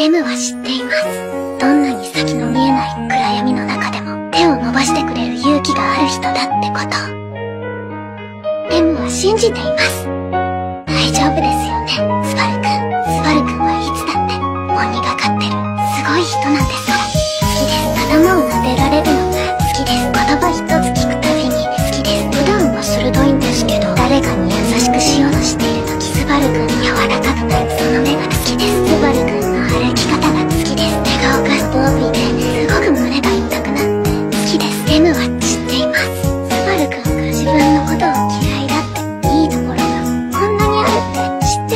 レムは知っています。どんなに先の見えない暗闇の中でも手を伸ばしてくれる勇気がある人だってこと。レムは信じています。大丈夫ですよね、スバルくん。スバルくんはいつだって鬼がかってるすごい人なんですから。好きです。頭を撫でられるのが好きです。言葉一つ聞くたびに好きです。普段は鋭いんですけど、誰かに優しくしようとしている時、スバルくん柔らかく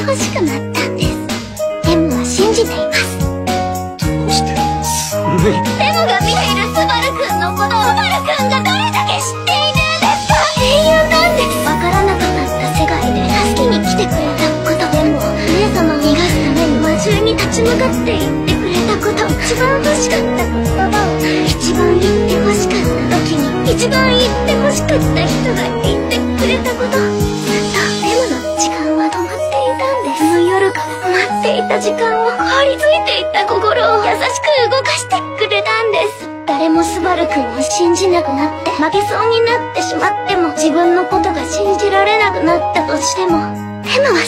ほしくなったんです。レムは信じています。どうしてそんなにレムが見ているスバルくんのことをスバルくんがどれだけ知っているんですか英雄なんですわからなくなった世界で助けに来てくれたこと。でも上様を逃がすために魔獣に立ち向かって言ってくれたこと。一番欲しかった言葉を一番言って欲しかった時に一番言って欲しかった人が言ってくれたこと。ついていった心を優しく動かしてくれたんです。誰もスバルくんを信じなくなって負けそうになってしまっても自分のことが信じられなくなったとしても。レムは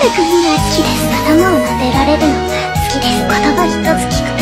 だからスバルくんが好きです。頭を撫でられるのが好きです。言葉一つ聞く